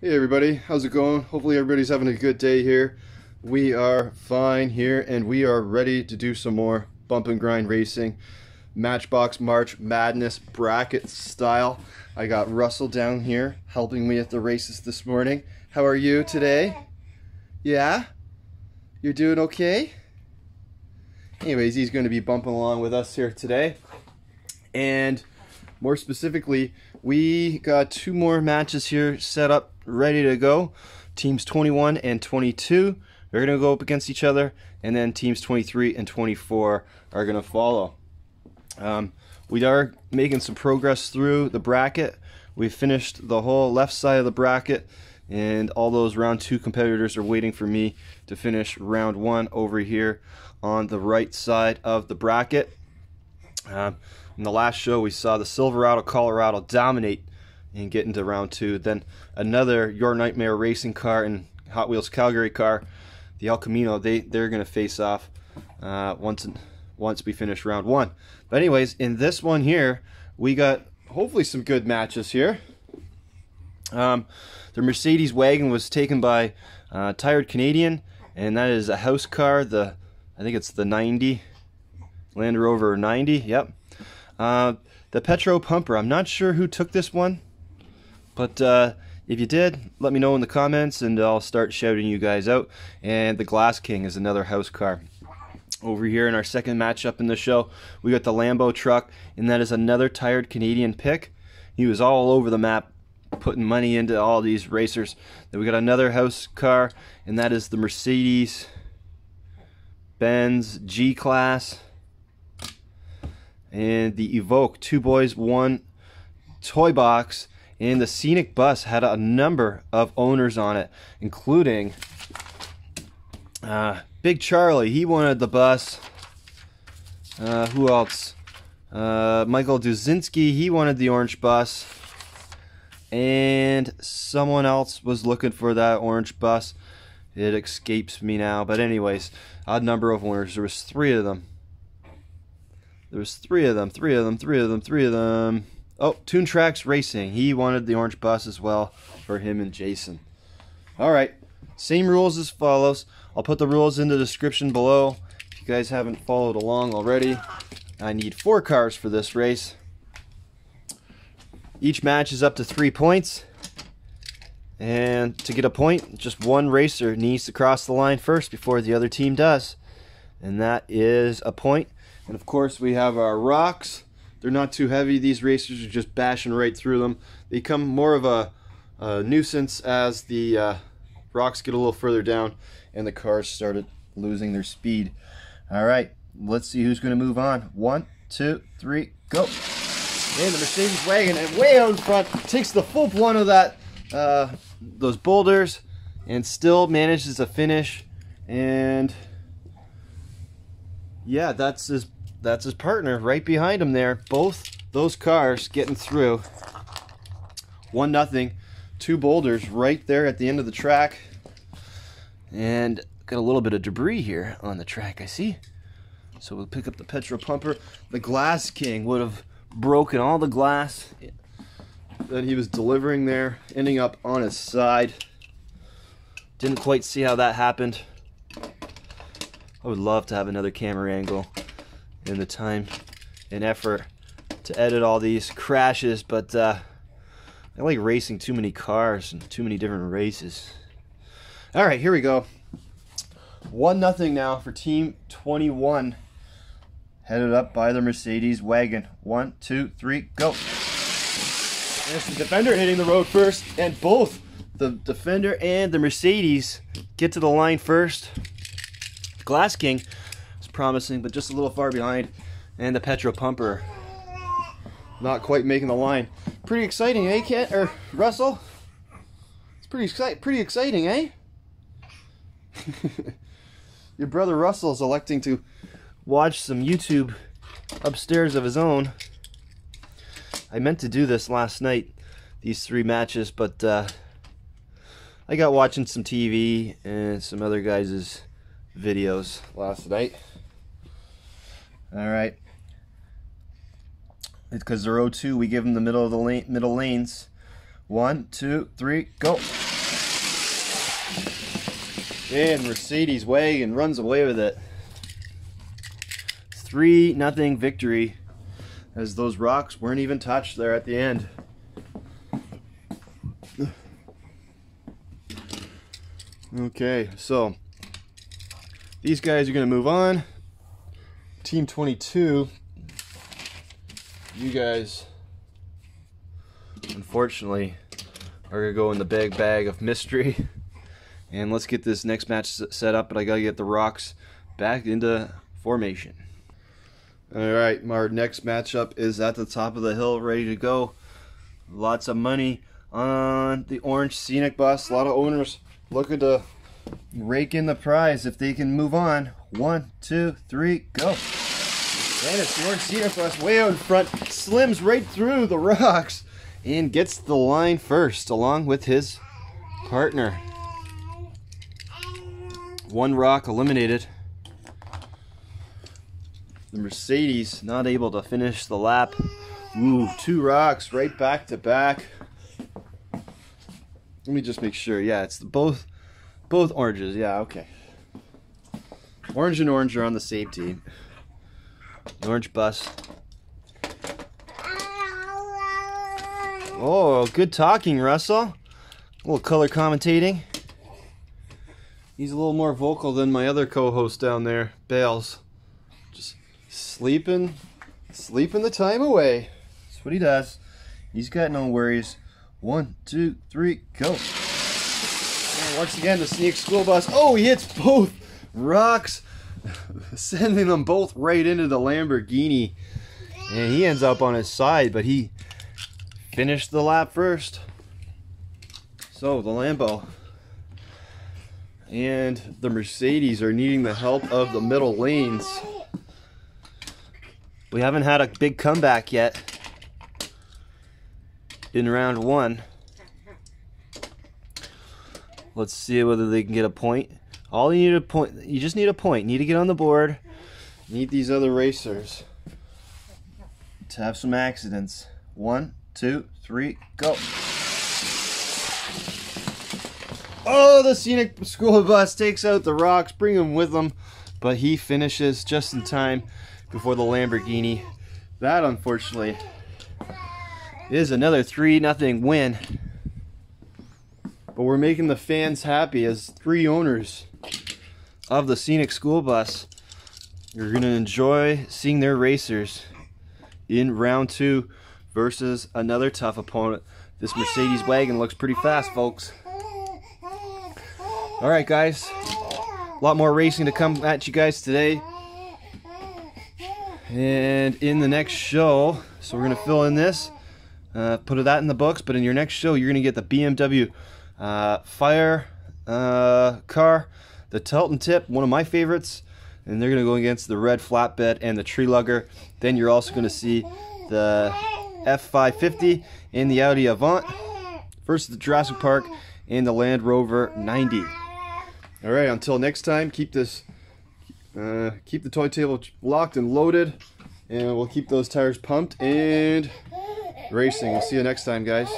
Hey everybody, how's it going? Hopefully everybody's having a good day here. We are fine here and we are ready to do some more bump and grind racing. Matchbox March Madness bracket style. I got Russell down here helping me at the races this morning. How are you today? Yeah? You're doing okay? Anyways, he's going to be bumping along with us here today. And more specifically, we got two more matches here set up, ready to go. Teams 21 and 22 they're going to go up against each other, and then teams 23 and 24 are going to follow. Um, we are making some progress through the bracket. We finished the whole left side of the bracket, and all those round two competitors are waiting for me to finish round one over here on the right side of the bracket. Um, in the last show, we saw the Silverado Colorado dominate and get into round two. Then another Your Nightmare racing car and Hot Wheels Calgary car, the El Camino, they, they're going to face off uh, once, once we finish round one. But anyways, in this one here, we got hopefully some good matches here. Um, the Mercedes wagon was taken by uh, Tired Canadian, and that is a house car. The I think it's the 90 Land Rover 90. Yep. Uh, the Petro Pumper. I'm not sure who took this one, but uh, if you did, let me know in the comments and I'll start shouting you guys out. And the Glass King is another house car. Over here in our second matchup in the show, we got the Lambo truck, and that is another tired Canadian pick. He was all over the map putting money into all these racers. Then we got another house car, and that is the Mercedes Benz G Class and the Evoque two boys one toy box and the scenic bus had a number of owners on it including uh, Big Charlie. He wanted the bus. Uh, who else? Uh, Michael Duzinski. He wanted the orange bus. And someone else was looking for that orange bus. It escapes me now. But anyways odd number of owners. There was three of them. There was three of them, three of them, three of them, three of them. Oh, Toon Tracks Racing. He wanted the orange bus as well for him and Jason. All right, same rules as follows. I'll put the rules in the description below. If you guys haven't followed along already, I need four cars for this race. Each match is up to three points. And to get a point, just one racer needs to cross the line first before the other team does. And that is a point. And of course we have our rocks. They're not too heavy. These racers are just bashing right through them. They become more of a, a nuisance as the uh, rocks get a little further down and the cars started losing their speed. All right, let's see who's going to move on. One, two, three, go. And the Mercedes wagon, and way out in front, takes the full blunt of that, uh, those boulders, and still manages to finish. And yeah, that's his that's his partner right behind him there. Both those cars getting through. One nothing. Two boulders right there at the end of the track. And got a little bit of debris here on the track, I see. So we'll pick up the Petro Pumper. The Glass King would have broken all the glass that he was delivering there, ending up on his side. Didn't quite see how that happened. I would love to have another camera angle in the time and effort to edit all these crashes, but uh, I like racing too many cars and too many different races. All right, here we go. One nothing now for Team 21, headed up by the Mercedes wagon. One, two, three, go. There's the defender hitting the road first, and both the defender and the Mercedes get to the line first. Glass King promising, but just a little far behind. And the Petro Pumper not quite making the line. Pretty exciting, eh, Kent or Russell? It's pretty exci pretty exciting, eh? Your brother Russell is electing to watch some YouTube upstairs of his own. I meant to do this last night, these three matches, but uh, I got watching some TV and some other guys' videos last night. All right. It's because they're 0-2. We give them the middle of the lane, middle lanes. One, two, three, go. And Mercedes wagon runs away with it. 3 nothing victory as those rocks weren't even touched there at the end. Okay, so these guys are going to move on. Team 22, you guys, unfortunately, are going to go in the big bag of mystery. And let's get this next match set up, but I got to get the rocks back into formation. All right, our next matchup is at the top of the hill, ready to go. Lots of money on the orange scenic bus. A lot of owners looking to rake in the prize if they can move on. One, two, three, go. And it's scenic bus way out in front, slims right through the rocks and gets the line first along with his partner. One rock eliminated. The Mercedes not able to finish the lap. Ooh, two rocks right back to back. Let me just make sure. Yeah, it's both both oranges. Yeah, okay. Orange and orange are on the same team. Orange bus. Oh, good talking, Russell. A little color commentating. He's a little more vocal than my other co-host down there, Bales. Just sleeping, sleeping the time away. That's what he does. He's got no worries. One, two, three, go. And once again, the scenic school bus. Oh, he hits both rocks, sending them both right into the Lamborghini. And he ends up on his side, but he finished the lap first. So the Lambo and the Mercedes are needing the help of the middle lanes. We haven't had a big comeback yet in round one. Let's see whether they can get a point. All you need a point. You just need a point. You need to get on the board. Need these other racers to have some accidents. One, two, three, go. Oh, the scenic school bus takes out the rocks, bring him with them, but he finishes just in time before the Lamborghini. That, unfortunately, is another 3 nothing win. But we're making the fans happy as three owners of the scenic school bus. You're going to enjoy seeing their racers in round two versus another tough opponent. This Mercedes wagon looks pretty fast, folks. All right, guys. A lot more racing to come at you guys today. And in the next show, so we're going to fill in this, uh, put that in the books, but in your next show, you're going to get the BMW uh, Fire uh, car, the Telton Tip, one of my favorites, and they're going to go against the red flatbed and the tree lugger. Then you're also going to see the F550 and the Audi Avant versus the Jurassic Park and the Land Rover 90. All right, until next time, keep this, uh, keep the toy table locked and loaded, and we'll keep those tires pumped and racing. We'll see you next time, guys.